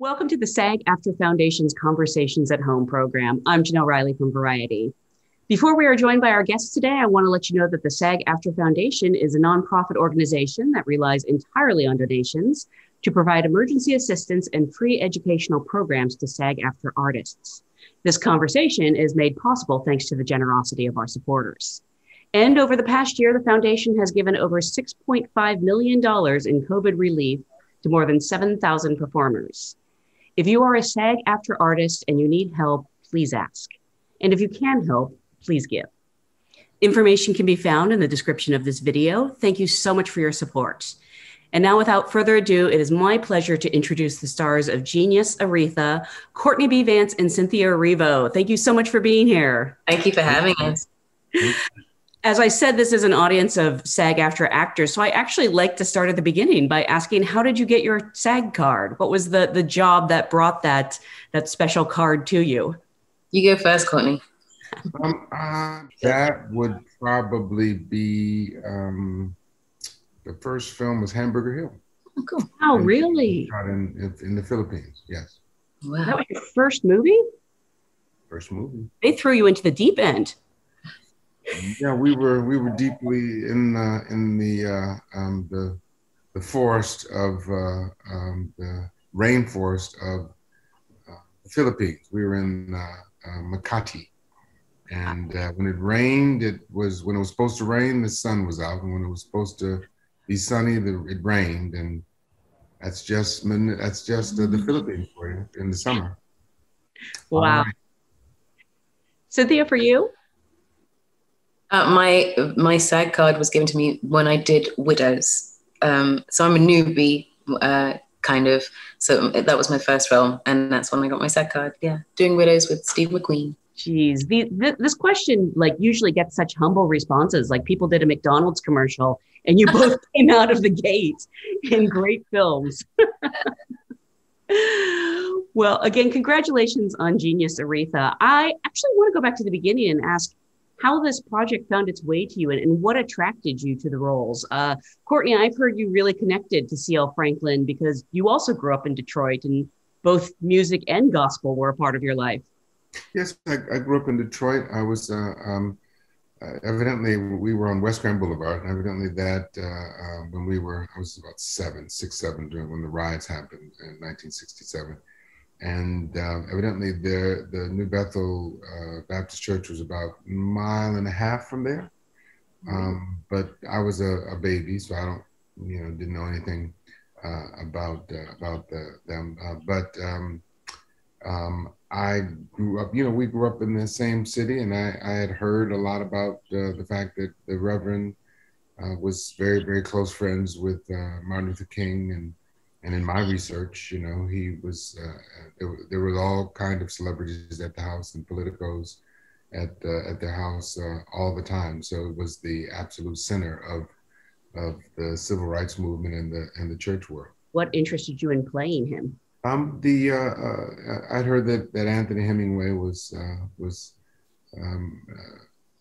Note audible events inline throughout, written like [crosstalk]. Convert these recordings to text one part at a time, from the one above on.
Welcome to the SAG AFTRA Foundation's Conversations at Home program. I'm Jenelle Riley from Variety. Before we are joined by our guests today, I want to let you know that the SAG AFTRA Foundation is a nonprofit organization that relies entirely on donations to provide emergency assistance and free educational programs to SAG AFTRA artists. This conversation is made possible thanks to the generosity of our supporters. And over the past year, the foundation has given over $6.5 million in COVID relief to more than 7,000 performers. If you are a SAG AFTRA artist and you need help, please ask. And if you can help, please give. Information can be found in the description of this video. Thank you so much for your support. And now, without further ado, it is my pleasure to introduce the stars of Genius Aretha, Courtney B. Vance, and Cynthia Erivo. Thank you so much for being here. Thank you for having us [laughs] as I said, this is an audience of SAG AFTRA actors. So I actually like to start at the beginning by asking, how did you get your SAG card? What was the the job that brought that that special card to you? You go first, Courtney. Um, uh, that would probably be um, the first film was Hamburger Hill. Oh, cool. Oh, really? Shot in, in the Philippines. Yes. Wow. That was your first movie. First movie. They threw you into the deep end yeah, we were we were deeply in uh, in the uh, um, the the forest of uh, um, the rainforest of uh, the Philippines. We were in uh, uh, Makati, and when it rained, it was when it was supposed to rain, the sun was out, and when it was supposed to be sunny, the, it rained, and that's just that's just the Philippines for you in the summer. Wow. Right. Cynthia, for you. Uh, my my SAG card was given to me when I did Widows. Um, so I'm a newbie, uh, kind of. So that was my first film, and that's when I got my SAG card. Yeah, doing Widows with Steve McQueen. Jeez, the, the, this question like usually gets such humble responses. Like people did a McDonald's commercial, and you both [laughs] came out of the gate in great films. [laughs] well, again, congratulations on Genius Aretha. I actually want to go back to the beginning and ask how this project found its way to you and, and what attracted you to the roles. Uh, Courtney, I've heard you really connected to C.L. Franklin because you also grew up in Detroit and both music and gospel were a part of your life. Yes, I, I grew up in Detroit. I was uh, um, uh, evidently we were on West Grand Boulevard, and evidently that uh, uh, when we were, I was about seven, six, seven, during when the riots happened in 1967 and uh, evidently the the New Bethel uh, Baptist Church was about a mile and a half from there. Mm-hmm. Um, but I was a, a, baby, so I don't, you know, didn't know anything uh, about uh, about the, them. Uh, but um, um, I grew up, you know, we grew up in the same city, and I, I had heard a lot about uh, the fact that the Reverend was very very close friends with Martin Luther King and and in my research, you know, he was uh, there, there was all kind of celebrities at the house and politicos at uh, at their house uh, all the time. So it was the absolute center of of the civil rights movement and the in the church world. What interested you in playing him? Um, the uh, uh, I'd heard that that Anthony Hemingway was uh, was um,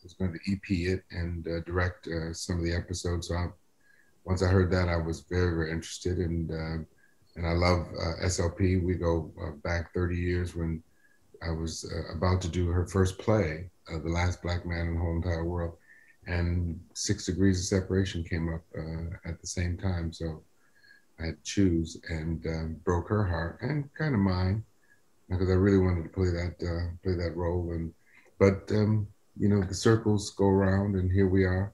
was going to EP it and direct some of the episodes. So I, once I heard that, I was very very interested and and I love uh, SLP. We go uh, back 30 years when I was uh, about to do her first play, uh, The Last Black Man in the Whole Entire World, and Six Degrees of Separation came up uh, at the same time. So I had to choose and um, broke her heart and kind of mine because I really wanted to play that uh, play that role. And but um, you know the circles go around, and here we are,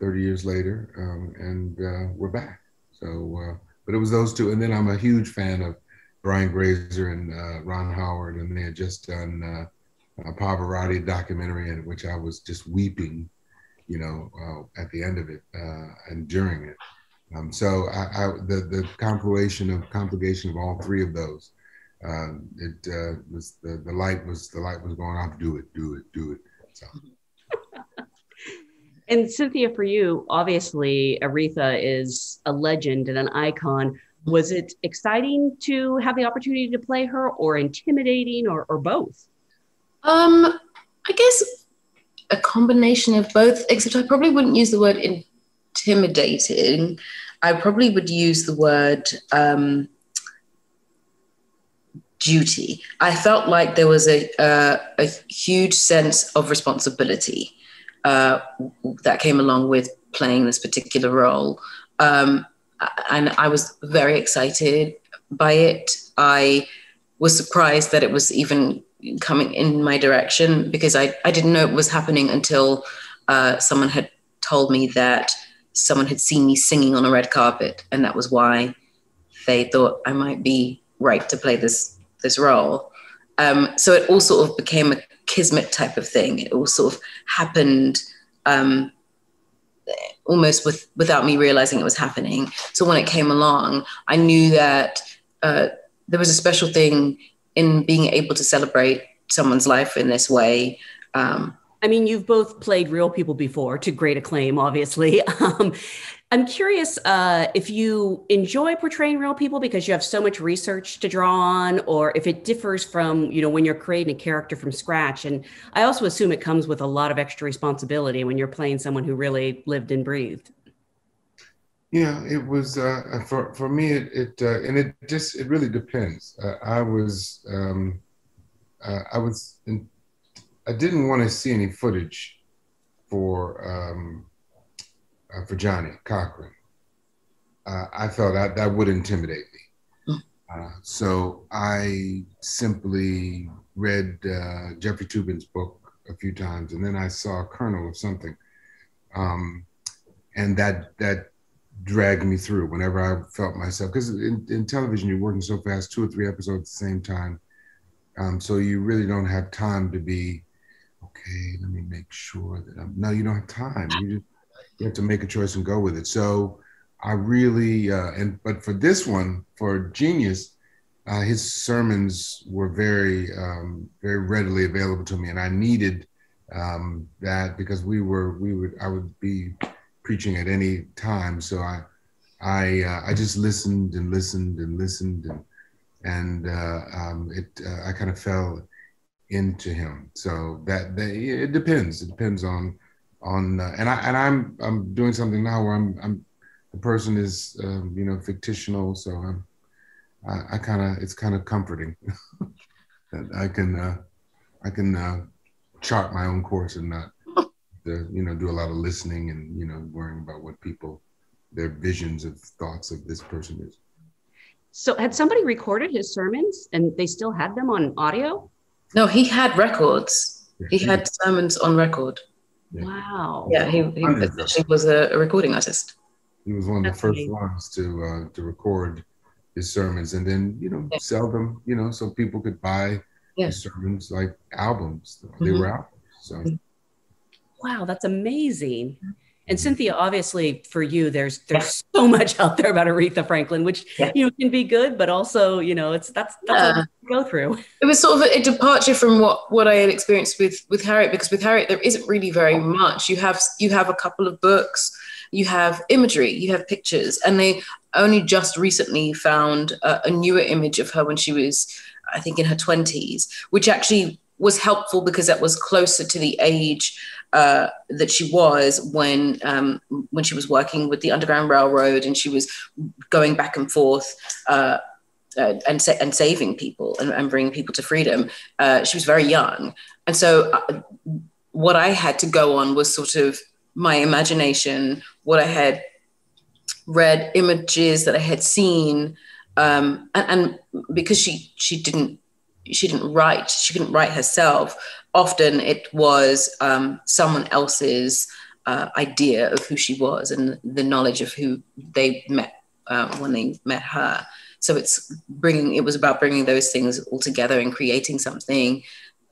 30 years later, um, and we're back. So but it was those two. And then I'm a huge fan of Brian Grazer and uh, Ron Howard, and they had just done uh, a Pavarotti documentary in which I was just weeping, you know, uh, at the end of it uh, and during it. Um, so I, I, the the compilation of complication of all three of those, um, it uh, was the the light was the light was going off. Do it, do it, do it. So. And Cynthia, for you, obviously, Aretha is a legend and an icon. Was it exciting to have the opportunity to play her, or intimidating, or, or both? Um, I guess a combination of both. Except I probably wouldn't use the word intimidating. I probably would use the word um, duty. I felt like there was a uh, a huge sense of responsibility uh, that came along with playing this particular role, um, and I was very excited by it. I was surprised that it was even coming in my direction because I, I didn't know it was happening until uh, someone had told me that someone had seen me singing on a red carpet, and that was why they thought I might be right to play this this role. Um, so it all sort of became a kismet type of thing. It all sort of happened um, almost with without me realizing it was happening. So when it came along, I knew that uh, there was a special thing in being able to celebrate someone's life in this way. Um, I mean, you've both played real people before to great acclaim, obviously. [laughs] Um, I'm curious uh, if you enjoy portraying real people because you have so much research to draw on, or if it differs from, you know, when you're creating a character from scratch. And I also assume it comes with a lot of extra responsibility when you're playing someone who really lived and breathed. Yeah, it was uh, for for me. It, it uh, and it just it really depends. Uh, I was um, uh, I was in, I didn't want to see any footage for um, uh, for Johnnie Cochran. Uh, I felt that that would intimidate me. Hmm. so I simply read Jeffrey Toobin's book a few times, and then I saw a kernel of something, um, and that that dragged me through whenever I felt myself. Because in, in, television, you're working so fast, two or three episodes at the same time. Um, so you really don't have time to be, okay, let me make sure that I'm, no, you don't have time. You, just, you have to make a choice and go with it. So I really, uh, and, but for this one, for Genius, uh, his sermons were very, um, very readily available to me. And I needed um, that because we were, we would, I would be, preaching at any time. So I, I, uh, I just listened and listened and listened and, and uh, um, it, uh, I kind of fell into him. So that, that it depends. It depends on, on, uh, and I, and I'm, I'm doing something now where I'm, I'm, the person is, um, you know, fictional. So I'm, I, I kind of, it's kind of comforting [laughs] that I can, uh, I can uh, chart my own course and not [laughs] to you know do a lot of listening and you know worrying about what people their visions of thoughts of this person is. So had somebody recorded his sermons and they still had them on audio? No, he had records. He had sermons on record. Yeah. Wow. Yeah, he, he essentially was a, a, recording artist. He was one of That's the first amazing. ones to uh, to record his sermons and then you know yeah. sell them. You know, so people could buy his sermons like albums. They mm-hmm. were albums. So. Mm-hmm wow, that's amazing. And mm-hmm. Cynthia, obviously for you, there's there's [laughs] so much out there about Aretha Franklin, which yeah. you know can be good, but also you know it's that's that's yeah. go through. It was sort of a, a, departure from what what I had experienced with with Harriet, because with Harriet there isn't really very much. You have you have a couple of books, you have imagery, you have pictures, and they only just recently found a, a newer image of her when she was, I think, in her twenties, which actually was helpful because that was closer to the age uh, that she was when um, when she was working with the Underground Railroad and she was going back and forth. Uh, uh, and, sa- and saving people and, and, bringing people to freedom. Uh, she was very young. And so, uh, what I had to go on was sort of my imagination, what I had read, images that I had seen. Um, and, and because she, she didn't she didn't write she couldn't write herself. Often it was um, someone else's uh, idea of who she was and the knowledge of who they met uh, when they met her. So it's bringing it was about bringing those things all together and creating something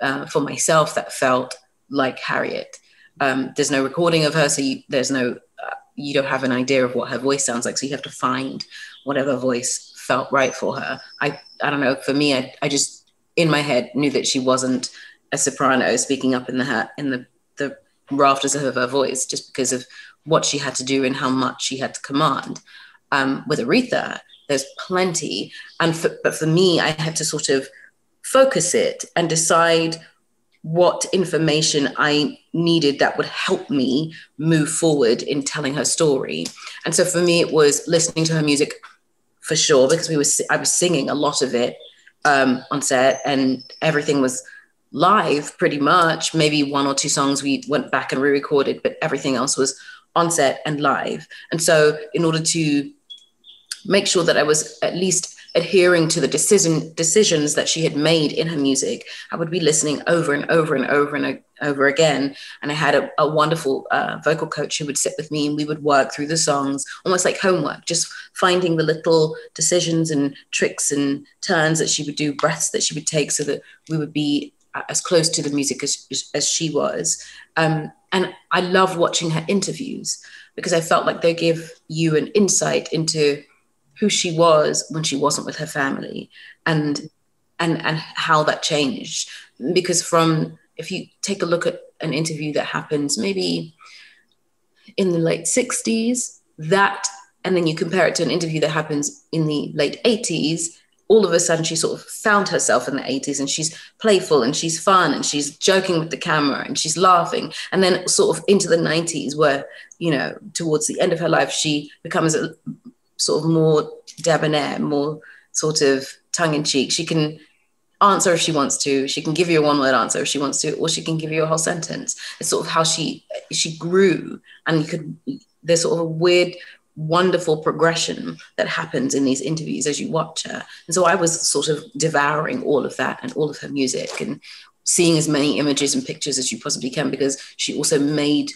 uh, for myself that felt like harriet. Um, there's no recording of her so you, there's no uh, you don't have an idea of what her voice sounds like so you have to find whatever voice felt right for her. I i don't know for me i, I just in my head knew that she wasn't a soprano speaking up in the in the the rafters of her voice just because of what she had to do and how much she had to command. Um, with Aretha, there's plenty, and for, but for me, I had to sort of focus it and decide what information I needed that would help me move forward in telling her story. And so for me, it was listening to her music for sure because we were I was singing a lot of it um, on set, and everything was live pretty much. Maybe one or two songs we went back and re-recorded, but everything else was on set and live. And so, in order to make sure that I was at least adhering to the decision decisions that she had made in her music. I would be listening over and over and over and over again. And I had a, a wonderful uh, vocal coach who would sit with me and we would work through the songs, almost like homework, just finding the little decisions and tricks and turns that she would do, breaths that she would take, so that we would be as close to the music as, as she was. Um, and I love watching her interviews because I felt like they give you an insight into who she was when she wasn't with her family and and and how that changed. Because from if you take a look at an interview that happens maybe in the late 60s that and then you compare it to an interview that happens in the late 80s all of a sudden she sort of found herself in the 80s and she's playful and she's fun and she's joking with the camera and she's laughing. And then sort of into the 90s where you know towards the end of her life she becomes a sort of more debonair, more sort of tongue in cheek. She can answer if she wants to. She can give you a one word answer if she wants to, or she can give you a whole sentence. It's sort of how she she grew, and you could there's sort of a weird, wonderful progression that happens in these interviews as you watch her. And so I was sort of devouring all of that and all of her music and seeing as many images and pictures as you possibly can because she also made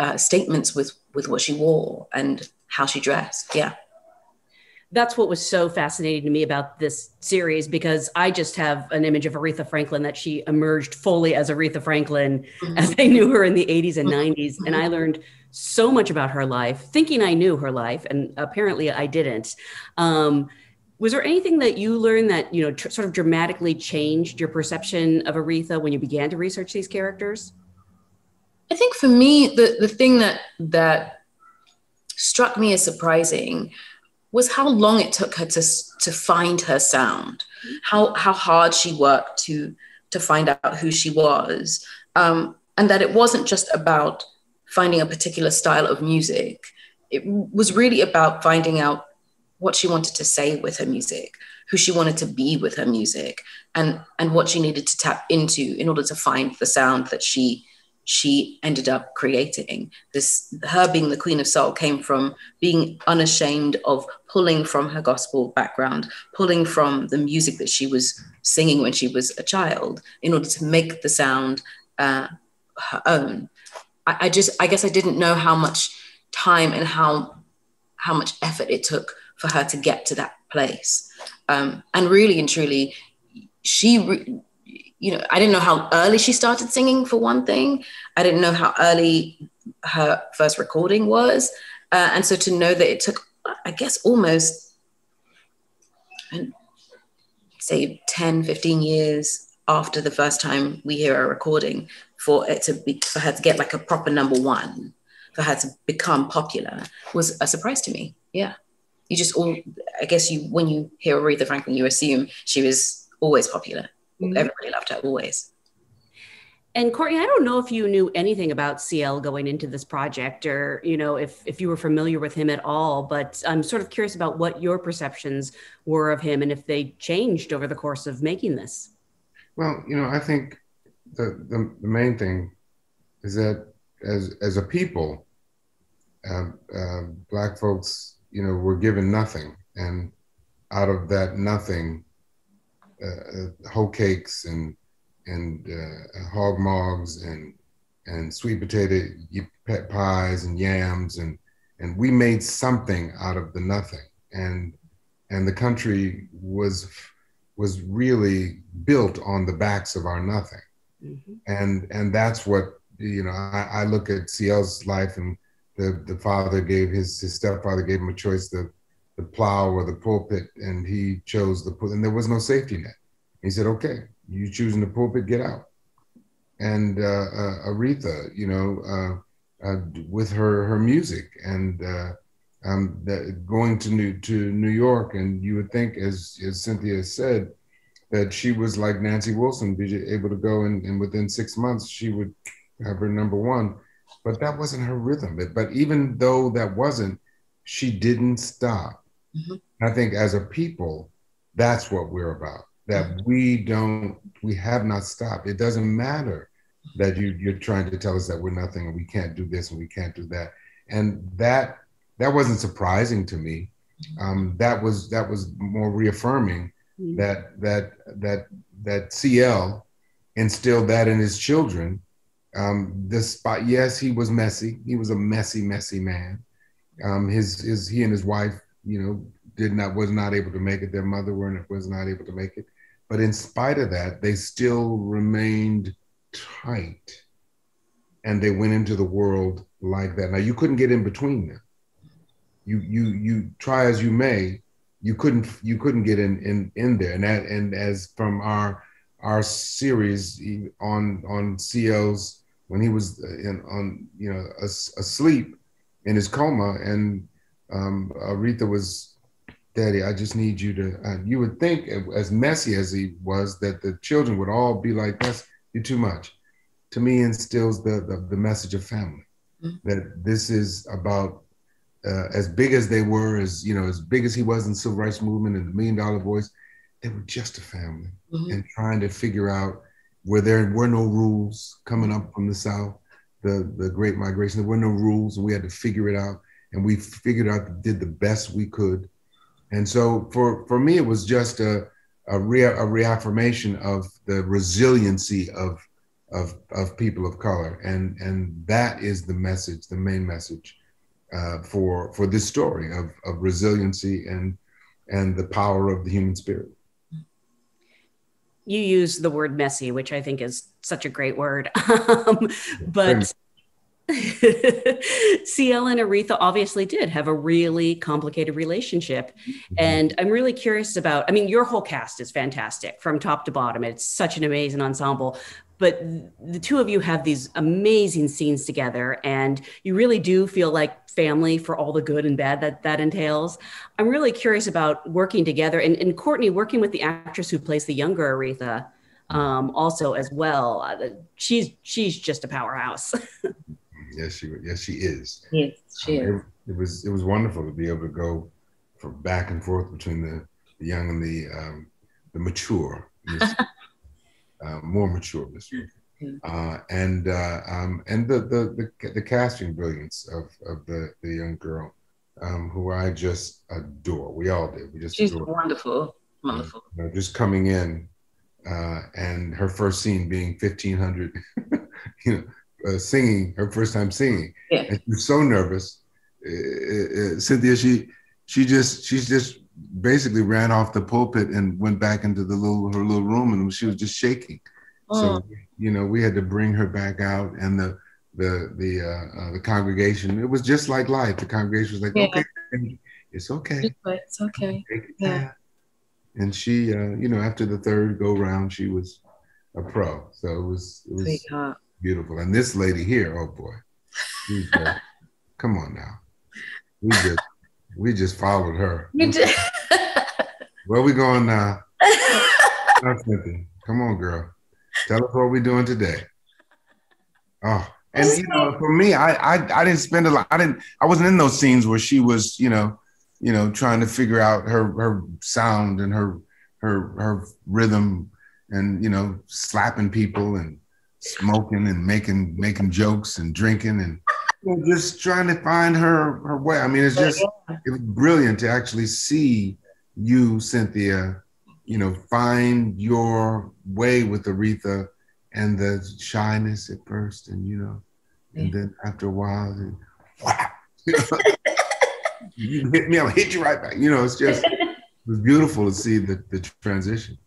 uh, statements with with what she wore and how she dressed. Yeah. That's what was so fascinating to me about this series because I just have an image of Aretha Franklin that she emerged fully as Aretha Franklin mm-hmm. as I knew her in the 80s and 90s. Mm-hmm. And I learned so much about her life, thinking I knew her life, and apparently I didn't. Um, was there anything that you learned that you know tr- sort of dramatically changed your perception of Aretha when you began to research these characters? I think for me, the the thing that that struck me as surprising was how long it took her to, to find her sound, how, how hard she worked to, to find out who she was, um, and that it wasn't just about finding a particular style of music. It was really about finding out what she wanted to say with her music, who she wanted to be with her music, and, and what she needed to tap into in order to find the sound that she she ended up creating. This her being the Queen of Soul came from being unashamed of pulling from her gospel background, pulling from the music that she was singing when she was a child, in order to make the sound uh, her own. I, I just, I guess, I didn't know how much time and how how much effort it took for her to get to that place. Um, and really and truly, she. Re- you know, I didn't know how early she started singing for one thing. I didn't know how early her first recording was. Uh, and so to know that it took, I guess, almost, say, 10, 15 years after the first time we hear a recording for it to be, for her to get like a proper number one, for her to become popular was a surprise to me. Yeah. You just all, I guess you, when you hear Aretha Franklin, you assume she was always popular. Mm-hmm. Everybody loved her always. And Courtney, I don't know if you knew anything about CL going into this project or, you know, if, if you were familiar with him at all, but I'm sort of curious about what your perceptions were of him and if they changed over the course of making this. Well, you know, I think the, the, the main thing is that as, as a people, uh, uh, Black folks, you know, were given nothing. And out of that nothing, uh, hoe cakes and and uh, hog maws and and sweet potato pies and yams and and we made something out of the nothing and and the country was was really built on the backs of our nothing mm-hmm. and and that's what you know I, I, look at CL's life and the the father gave his his stepfather gave him a choice the the plow or the pulpit and he chose the pulpit and there was no safety net he said okay you choosing the pulpit, get out. And uh, uh, Aretha, you know, uh, uh with her her music and uh, um, going to New to New York, and you would think, as as Cynthia said, that she was like Nancy Wilson, be able to go and, and within six months she would have her number one. But that wasn't her rhythm. But even though that wasn't, she didn't stop. Mm-hmm. I think as a people, That's what we're about. That we don't, we have not stopped. It doesn't matter that you you're trying to tell us that we're nothing and we can't do this and we can't do that. And that that wasn't surprising to me. Um, that was that was more reaffirming mm-hmm. that that that that CL instilled that in his children. Um, despite yes, he was messy. He was a messy, messy man. Um, his his he and his wife, you know, did not was not able to make it. Their mother were was not able to make it. But in spite of that, they still remained tight, and they went into the world like that. Now you couldn't get in between them. You you you try as you may, you couldn't you couldn't get in in in there. And that and as from our our series on on CL's when he was in, on you know asleep in his coma and um, Aretha was daddy I just need you to uh, you would think as messy as he was that the children would all be like that's you too much to me instills the the, the message of family mm-hmm. that this is about uh, as big as they were as you know as big as he was in civil rights movement and the million dollar voice they were just a family mm-hmm. and trying to figure out where there were no rules coming up from the south the the great migration there were no rules and we had to figure it out and we figured out did the best we could. And so for for me it was just a a, a reaffirmation of the resiliency of of of people of color. And and that is the message the main message uh, for for this story of of resiliency and and the power of the human spirit. You use the word messy, which I think is such a great word. [laughs] um, but [laughs] CL and Aretha obviously did have a really complicated relationship. Mm-hmm. And I'm really curious about, I mean, your whole cast is fantastic from top to bottom. It's such an amazing ensemble. But the two of you have these amazing scenes together, and you really do feel like family for all the good and bad that that entails. I'm really curious about working together and, and Courtney working with the actress who plays the younger Aretha um, also as well. Uh, she's she's just a powerhouse. [laughs] yes, she yes she is. Yes, she um, is. It, it, was it was wonderful to be able to go for back and forth between the, the young and the um, the mature, [laughs] uh, more mature Miss uh, and uh, um, and the, the, the the casting brilliance of of the the young girl, um, who I just adore. We all did. We just she's wonderful, wonderful. You know, just coming in, uh, and her first scene being fifteen hundred, [laughs] you know, uh, singing her first time singing, yeah. and she was so nervous. Uh, uh, Cynthia, she she just she's just basically ran off the pulpit and went back into the little her little room, and she was just shaking. Oh. So you know, we had to bring her back out, and the the the uh, uh, the congregation. It was just like life. The congregation was like, yeah. okay, it's okay, it's okay. Yeah. And she, uh, you know, after the third go round, she was a pro. So it was it was Sweetheart. Beautiful. And this lady here, oh boy, [laughs] come on now, we just we just followed her. You did. [laughs] Where we going now? Come on, girl. Tell us what we're doing today. Oh, and you know, for me, I, I I didn't spend a lot. I didn't. I wasn't in those scenes where she was, you know, you know, trying to figure out her her sound and her her her rhythm, and you know, slapping people and smoking and making making jokes and drinking and you know, just trying to find her her way. I mean, it's just it was brilliant to actually see you, Cynthia, you know, find your way with Aretha and the shyness at first, and you know, and then after a while, and, [laughs] wow, you hit me, I'll hit you right back. You know, it's just [laughs] it was beautiful to see the, the transition.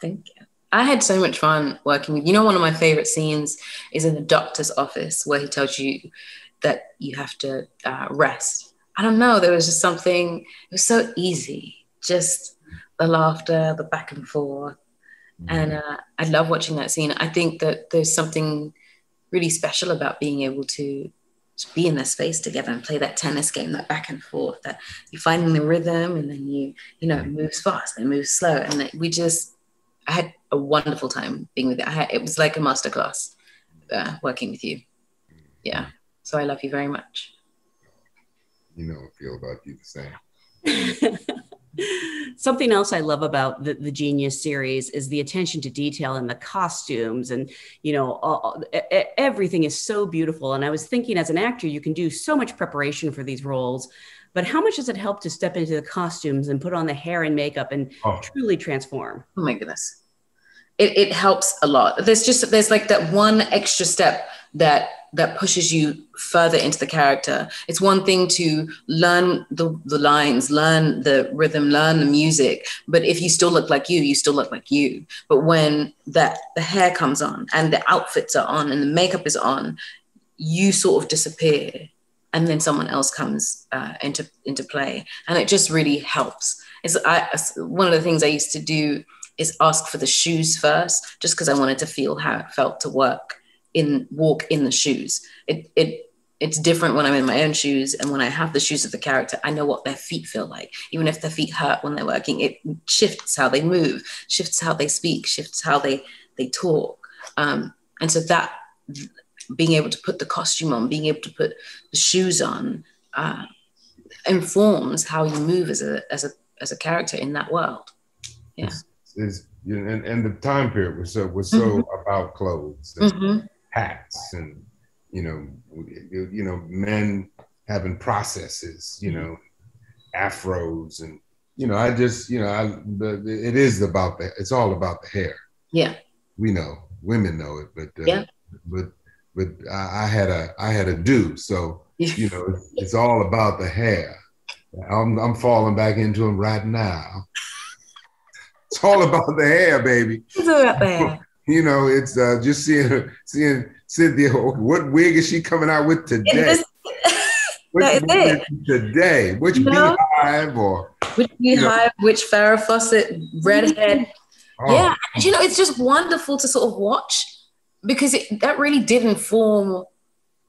Thank you. I had so much fun working with you know one of my favorite scenes is in the doctor's office where he tells you that you have to uh, rest. I don't know, there was just something it was so easy. Just the laughter, the back and forth. Mm-hmm. And uh, I love watching that scene. I think that there's something really special about being able to be in the space together and play that tennis game, that back and forth, that you're finding the rhythm and then you, you know, it moves fast and moves slow. And we just, I had a wonderful time being with it. Had, it was like a masterclass uh, working with you. Yeah. So I love you very much. You know, I feel about you the same. [laughs] Something else I love about the, the Genius series is the attention to detail and the costumes, and you know, all, everything is so beautiful. And I was thinking, as an actor, you can do so much preparation for these roles, but how much does it help to step into the costumes and put on the hair and makeup and oh. truly transform? Oh my goodness, it, it helps a lot. There's just there's like that one extra step that that pushes you further into the character. It's one thing to learn the, the lines, learn the rhythm, learn the music, but if you still look like you, you still look like you. But when that the hair comes on and the outfits are on and the makeup is on, you sort of disappear, and then someone else comes uh, into into play, and it just really helps. It's I, one of the things I used to do is ask for the shoes first, just because I wanted to feel how it felt to work in walk in the shoes. It it it's different when I'm in my own shoes and when I have the shoes of the character, I know what their feet feel like. Even if their feet hurt when they're working, it shifts how they move, shifts how they speak, shifts how they they talk. Um, and so that being able to put the costume on, being able to put the shoes on, uh, informs how you move as a as a as a character in that world. Yeah. It's, it's, and, and the time period was so was so mm-hmm. about clothes. And, mm-hmm hats and you know you, know men having processes you know afros and you know i just you know i the, it is about the it's all about the hair yeah we know women know it but uh, yeah. but but I, I had a i had a do so you know it's, it's all about the hair I'm, I'm falling back into them right now it's all about the hair baby it's all about the hair [laughs] you know, it's uh, just seeing seeing Cynthia. What wig is she coming out with today? [laughs] which it. today? Which you know? beehive or which beehive? Know? Which Farrah Fawcett redhead? Oh. Yeah, you know, it's just wonderful to sort of watch because it, that really did inform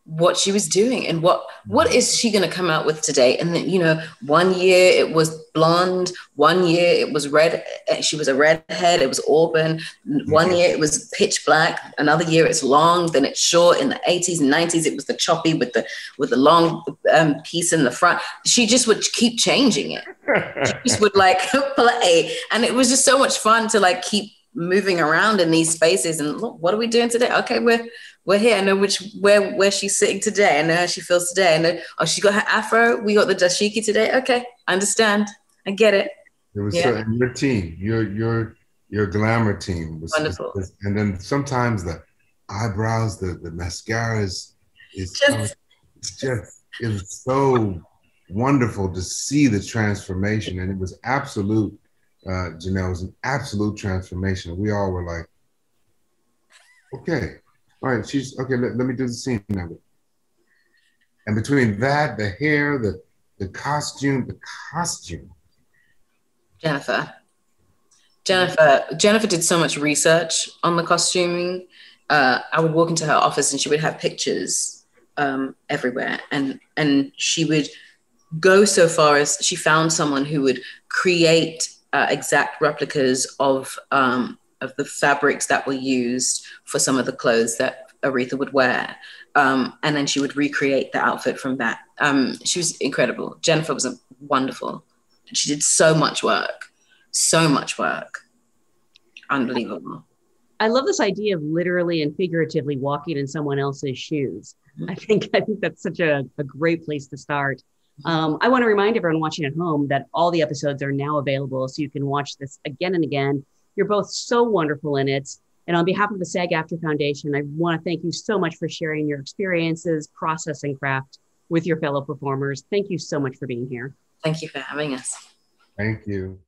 what she was doing and what what is she going to come out with today? And then you know one year it was blonde one year it was red she was a redhead it was auburn one year it was pitch black another year it's long then it's short. In the 80s and 90s it was the choppy with the with the long um, piece in the front. She just would keep changing it. She just would like [laughs] play. And it was just so much fun to like keep moving around in these spaces and look what are we doing today okay we're we're here. I know which where where she's sitting today. I know how she feels today. I know oh she got her afro. We got the dashiki today. Okay, I understand. I get it. It was yeah. so, your team, your your your glamour team was wonderful. Was, and then sometimes the eyebrows, the the mascaras is just, it's just it was so wonderful to see the transformation, and it was absolute. Uh, Janelle was an absolute transformation. We all were like, okay, all right, she's okay. Let, let me do the scene now. And between that, the hair, the the costume, the costume. Jennifer. Jennifer. Jennifer did so much research on the costuming. Uh, I would walk into her office and she would have pictures um, everywhere, and and she would go so far as she found someone who would create uh, exact replicas of um, of the fabrics that were used for some of the clothes that Aretha would wear. Um, and then she would recreate the outfit from that. Um, she was incredible. Jennifer was wonderful. She did so much work, so much work. Unbelievable. I love this idea of literally and figuratively walking in someone else's shoes. Mm-hmm. I think I think that's such a, a great place to start. Mm-hmm. Um, I want to remind everyone watching at home that all the episodes are now available, so you can watch this again and again you're both so wonderful in it. And on behalf of the SAG AFTRA Foundation, I want to thank you so much for sharing your experiences, process, and craft with your fellow performers. Thank you so much for being here. Thank you for having us. Thank you.